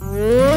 Bir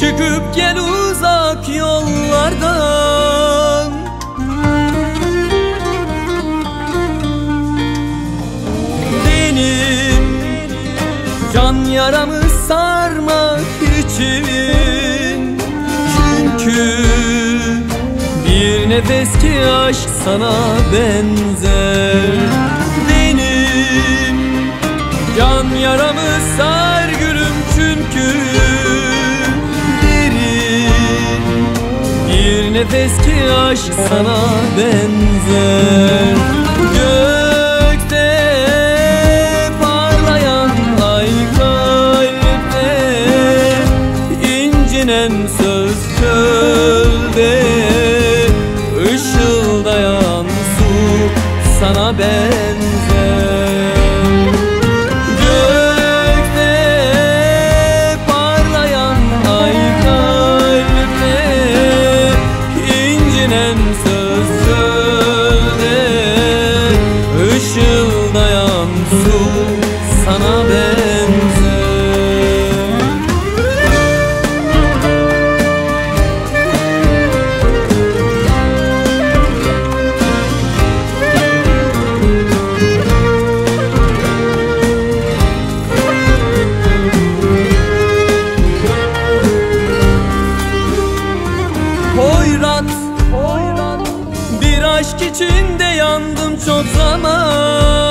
çıkıp gel uzak yollardan. Benim can yaramı sarmak için Çünkü bir nefes ki aşk sana benzer nefes ki aşk sana benzer. Gökte parlayan ay kalpte incinen söz çölde Işıldayan su sana benzer su sana benzer. Hoyrat, hoyrat Bir aşk içinde yandım çok zaman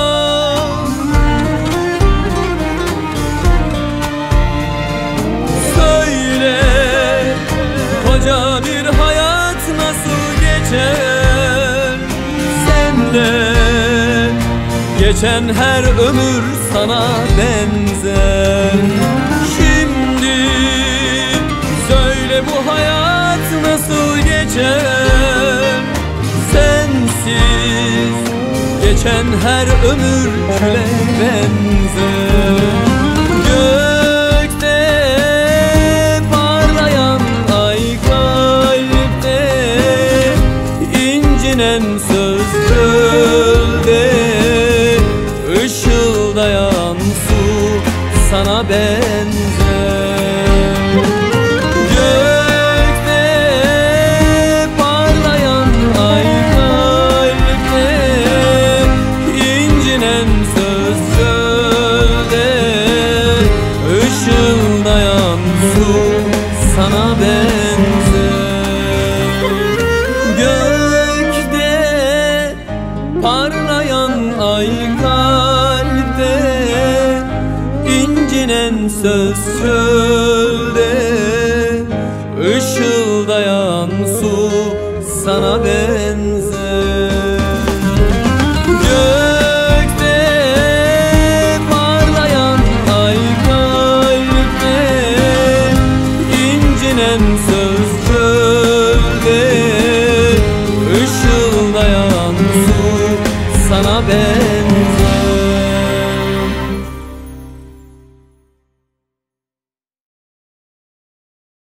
geçer Senle Geçen her ömür sana benzer. Şimdi Söyle bu hayat nasıl geçer? Sensiz Geçen her ömür küle benzer incinen söz gölde Işıldayan su sana benzer parlayan ay kalpte incinen söz çölde Işıldayan su sana benzer. Gökte parlayan sen